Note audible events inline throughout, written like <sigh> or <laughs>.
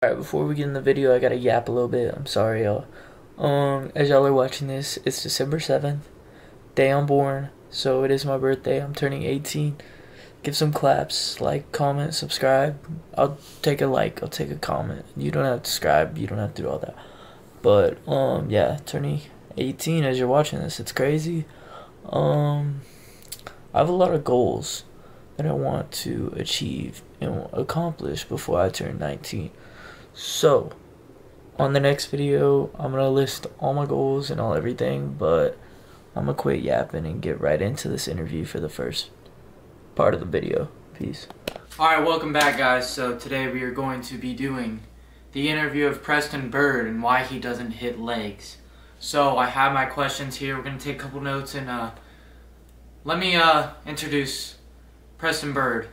Alright, before we get in the video, I gotta yap a little bit. I'm sorry, y'all. Um, as y'all are watching this, it's December 7th, day I'm born, so it is my birthday. I'm turning 18. Give some claps, like, comment, subscribe. I'll take a like, I'll take a comment. You don't have to subscribe, you don't have to do all that. But, um, yeah, turning 18 as you're watching this, it's crazy. Um, I have a lot of goals that I want to achieve and accomplish before I turn 19. So, on the next video, I'm gonna list all my goals and all everything, but I'm gonna quit yapping and get right into this interview for the first part of the video. Peace. Alright, welcome back guys. So today we are going to be doing the interview of Preston Bird and why he doesn't hit legs. So I have my questions here. We're gonna take a couple notes and uh, let me uh, introduce Preston Bird.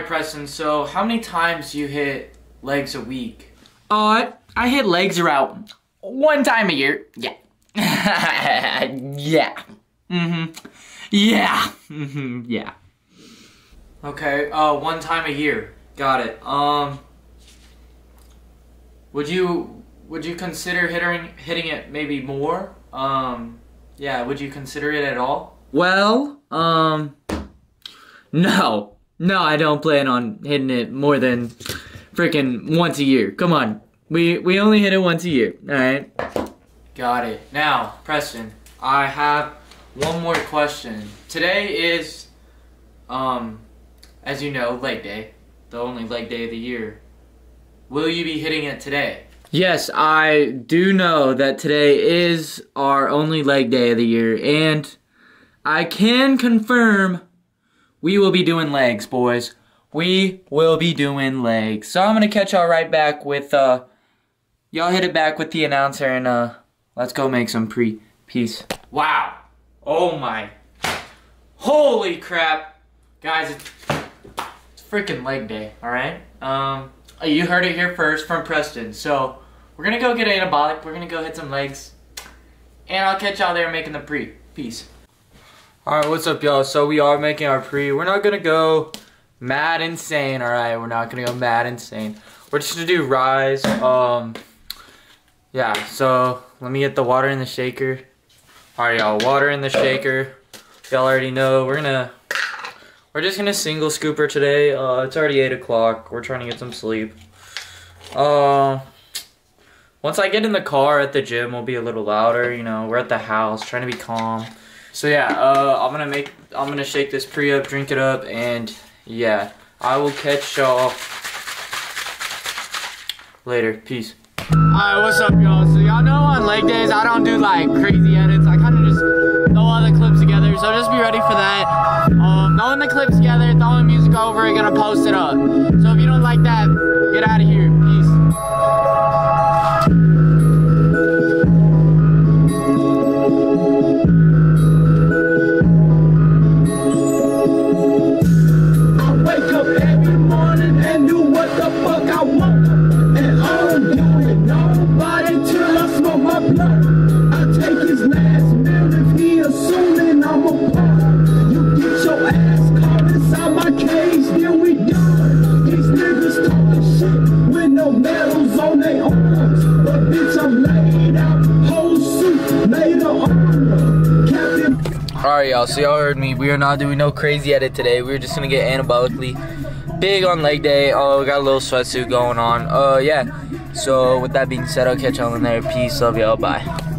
Alright, Preston, so how many times you hit legs a week? Uh, I hit legs around one time a year. Yeah. <laughs> yeah. Mm-hmm. Yeah. Mm-hmm. Yeah. Okay, uh, one time a year. Got it. Um, would you, would you consider hitting, hitting it maybe more? Um, yeah, would you consider it at all? Well, um, no. No, I don't plan on hitting it more than freaking once a year. Come on. We we only hit it once a year. All right. Got it. Now, Preston, I have one more question. Today is um as you know, leg day, the only leg day of the year. Will you be hitting it today? Yes, I do know that today is our only leg day of the year and I can confirm we will be doing legs, boys. We will be doing legs. So I'm gonna catch y'all right back with uh y'all hit it back with the announcer and uh let's go make some pre peace. Wow. Oh my. Holy crap. Guys, it's, freaking leg day, alright? Um you heard it here first from Preston. So we're gonna go get anabolic, we're gonna go hit some legs. And I'll catch y'all there making the pre. Peace. Alright, what's up y'all? So we are making our pre. We're not gonna go mad insane, alright? We're not gonna go mad insane. We're just gonna do rise. Um yeah, so let me get the water in the shaker. Alright y'all, water in the shaker. Y'all already know we're gonna we're just gonna single scooper today. Uh it's already eight o'clock. We're trying to get some sleep. Uh once I get in the car at the gym, we'll be a little louder, you know, we're at the house, trying to be calm. So yeah, uh, I'm gonna make, I'm gonna shake this pre up, drink it up, and yeah, I will catch y'all later. Peace. Alright, what's up, y'all? So y'all know on leg days, I don't do like crazy edits. I kind of just throw all the clips together, so just be ready for that. Um, throwing the clips together, throwing music over it, gonna post it up. So if you don't like that, get out of here. Alright, y'all, so y'all heard me. We are not doing no crazy edit today. We're just gonna get anabolically big on leg day. Oh, we got a little sweatsuit going on. Uh, yeah. So, with that being said, I'll catch y'all in there. Peace. Love y'all. Bye.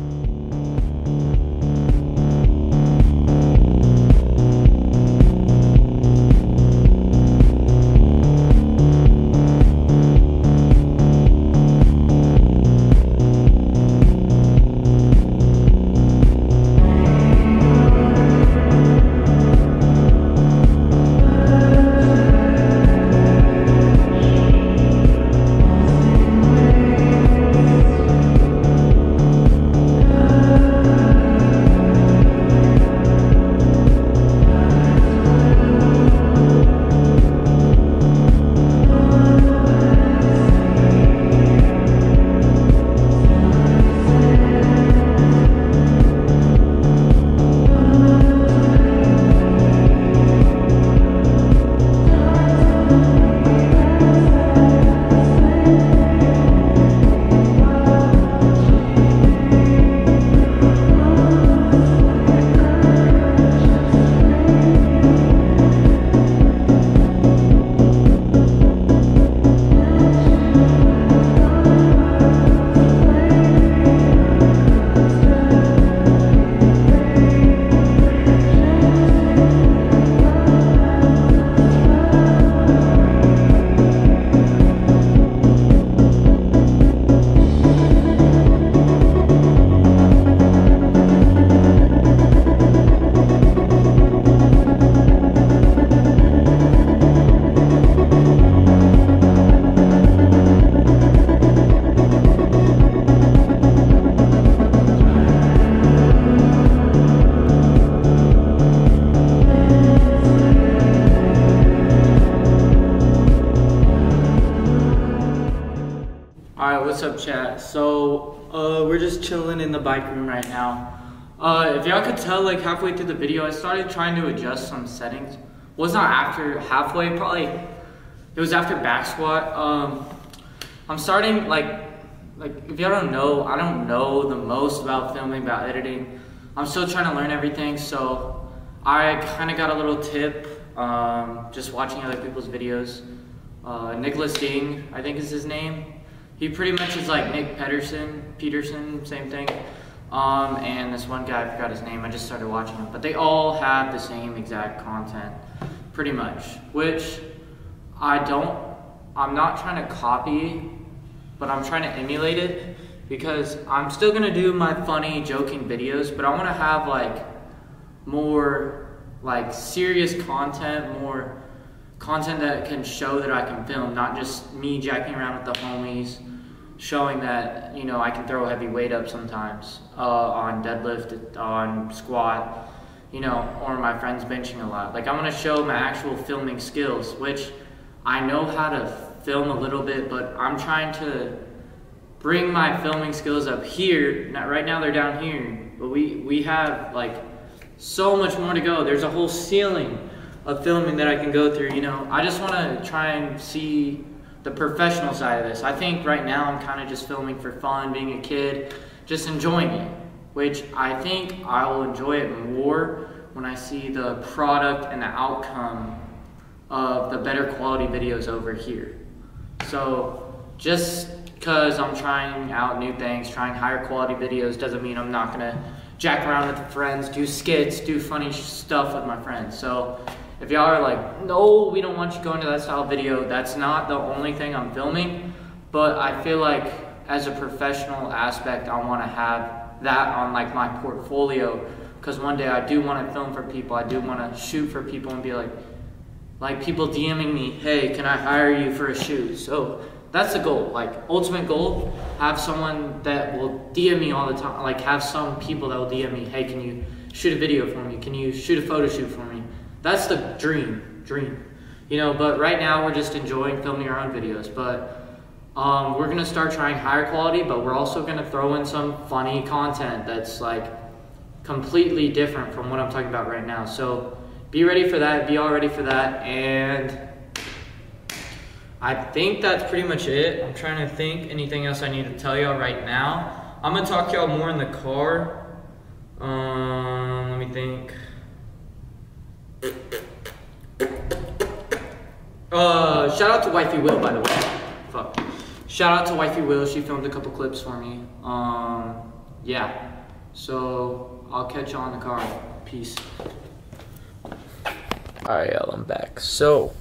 Chat? So, uh, we're just chilling in the bike room right now. Uh, if y'all could tell, like halfway through the video, I started trying to adjust some settings. Was not after halfway, probably. It was after back squat. Um, I'm starting like, like if y'all don't know, I don't know the most about filming, about editing. I'm still trying to learn everything, so I kind of got a little tip um, just watching other people's videos. Uh, Nicholas Ding, I think is his name. He pretty much is like Nick Pedersen, Peterson, same thing. Um, and this one guy, I forgot his name, I just started watching him. But they all have the same exact content, pretty much. Which I don't, I'm not trying to copy, but I'm trying to emulate it because I'm still gonna do my funny, joking videos, but I wanna have like more like serious content, more content that can show that I can film, not just me jacking around with the homies, showing that you know I can throw a heavy weight up sometimes uh, on deadlift, on squat, you know, or my friends benching a lot. Like I want to show my actual filming skills, which I know how to film a little bit, but I'm trying to bring my filming skills up here. Not right now they're down here, but we we have like so much more to go. There's a whole ceiling of filming that I can go through. You know, I just want to try and see the professional side of this. I think right now I'm kind of just filming for fun, being a kid, just enjoying it. Which I think I will enjoy it more when I see the product and the outcome of the better quality videos over here. So just because I'm trying out new things, trying higher quality videos, doesn't mean I'm not gonna jack around with friends, do skits, do funny stuff with my friends. So if y'all are like, no, we don't want you going to that style video, that's not the only thing I'm filming. But I feel like as a professional aspect, I want to have that on like my portfolio because one day I do want to film for people. I do want to shoot for people and be like, like people DMing me, hey, can I hire you for a shoot? So that's the goal. Like ultimate goal, have someone that will DM me all the time. Like have some people that will DM me, hey, can you shoot a video for me? Can you shoot a photo shoot for me? That's the dream, dream. You know, but right now we're just enjoying filming our own videos. But um, we're gonna start trying higher quality, but we're also gonna throw in some funny content that's like completely different from what I'm talking about right now. So be ready for that. Be all ready for that. And I think that's pretty much it. I'm trying to think anything else I need to tell y'all right now. I'm gonna talk to y'all more in the car. Um, let me think. Uh, shout out to Wifey Will, by the way. Fuck. Shout out to Wifey Will. She filmed a couple clips for me. Um, yeah. So I'll catch y'all in the car. Peace. Alright, y'all, I'm back. So,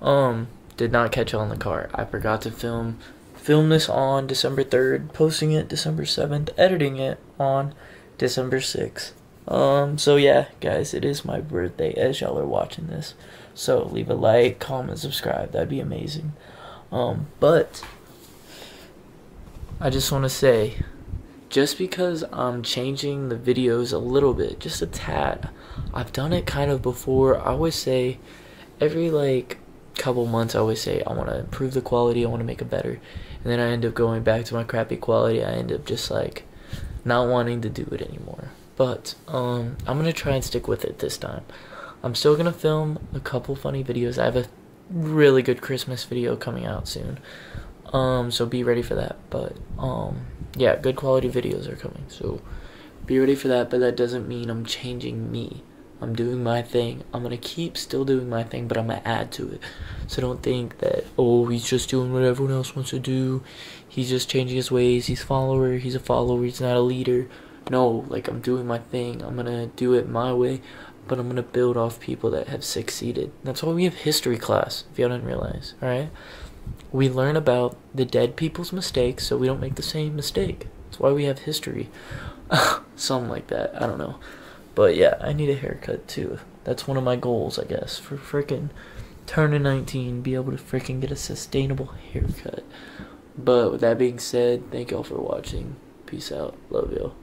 um, did not catch y'all in the car. I forgot to film film this on December 3rd, posting it December 7th, editing it on December 6th. Um, so yeah, guys, it is my birthday as y'all are watching this. So leave a like, comment, subscribe. That'd be amazing. Um, but I just want to say just because I'm changing the videos a little bit, just a tad, I've done it kind of before. I always say every like couple months, I always say I want to improve the quality, I want to make it better. And then I end up going back to my crappy quality. I end up just like not wanting to do it anymore. But um, I'm going to try and stick with it this time. I'm still to film a couple funny videos. I have a really good Christmas video coming out soon. Um, so be ready for that. But um, yeah, good quality videos are coming. So be ready for that. But that doesn't mean I'm changing me. I'm doing my thing. I'm gonna keep still doing my thing, but I'm gonna add to it. So don't think that oh he's just doing what everyone else wants to do. He's just changing his ways. He's follower. He's a follower. He's not a leader. No, like I'm doing my thing. I'm gonna do it my way, but I'm gonna build off people that have succeeded. That's why we have history class. If y'all didn't realize, all right? We learn about the dead people's mistakes, so we don't make the same mistake. That's why we have history. <laughs> Something like that. I don't know. But yeah, I need a haircut too. That's one of my goals, I guess, for freaking turning 19, be able to freaking get a sustainable haircut. But with that being said, thank y'all for watching. Peace out. Love y'all.